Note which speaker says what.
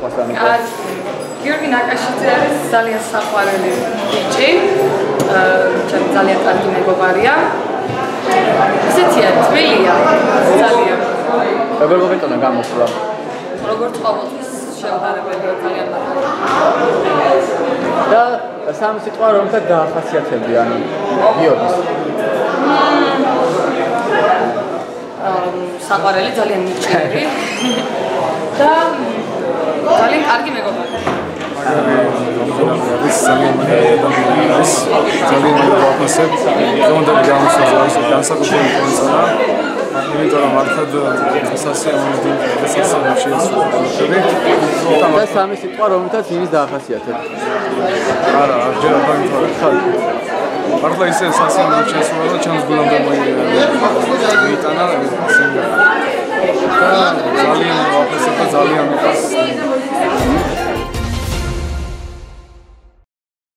Speaker 1: თქვა სამი.
Speaker 2: გიორგი ნაკაშიძე არის ძალიან საყვარელი ბიჭი. აა ძალიან კარგი მეგობარია. ისეთია, ძველია ძალიან.
Speaker 1: როგორ მოგეტონა გამოსვლა?
Speaker 2: როგორც ყოველთვის შეუძლებელია ძალიან მაგარი.
Speaker 1: და სამ სიტყვა რომელთა დაახასიათებდი ანუ გიორგის.
Speaker 2: აა საყვარელი ძალიან ნიჭიერი. და კარგი მეგობარი.
Speaker 3: ეს ძალიან ეს ძალიან ვაფასებ. კონდაკ გამოსაზრდას განსაკუთრებული კონცერტა. იმიტომ რომ მართლაც სასიამოვნო სასიამოვნო შეიცვალა.
Speaker 1: და სამი სიტყვა რომელთაც იმის დაახასიათებდი.
Speaker 3: არა, ჯერ არ გამიწვია. მართლა ისე სასიამოვნო შეიცვალა, ჩემს გულამდე მოიტანა სიმღერა. და ძალიან